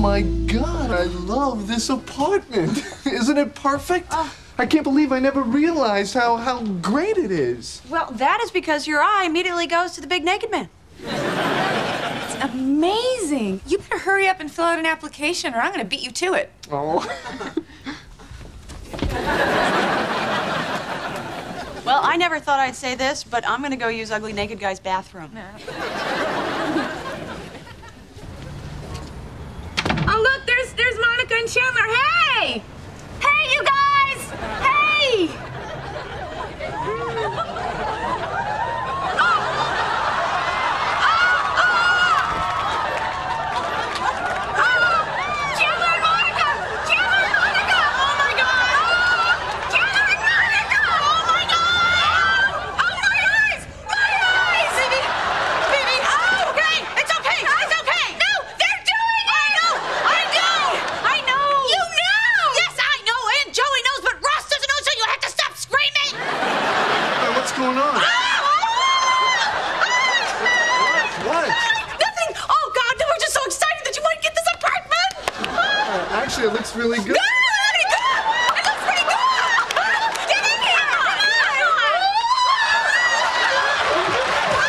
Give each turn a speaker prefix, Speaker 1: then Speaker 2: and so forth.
Speaker 1: my God, I love this apartment. Isn't it perfect?
Speaker 2: Oh.
Speaker 1: I can't believe I never realized how, how great it is.
Speaker 2: Well, that is because your eye immediately goes to the big naked man.
Speaker 3: It's amazing. You better hurry up and fill out an application or I'm going to beat you to it.
Speaker 1: Oh.
Speaker 2: Well, I never thought I'd say this, but I'm gonna go use Ugly Naked Guy's bathroom.
Speaker 3: Oh, look, there's there's Monica and Chandler. Hey! Hey, you guys! Hey! Chandler and Monica! Chandler and Monica! Oh my god! Chandler and Monica! Oh my god! Oh my eyes! My eyes! Baby! Baby! Oh, okay! It's okay! It's okay! No! They're doing it! I know! I know! I know! You know! Yes, I know! And Joey knows, but Ross doesn't know, so you have to stop screaming!
Speaker 1: Hey, what's going on? What?
Speaker 3: Nothing! Oh, God, no, we're just so excited that you want to get this apartment!
Speaker 1: Uh, actually, it looks really good.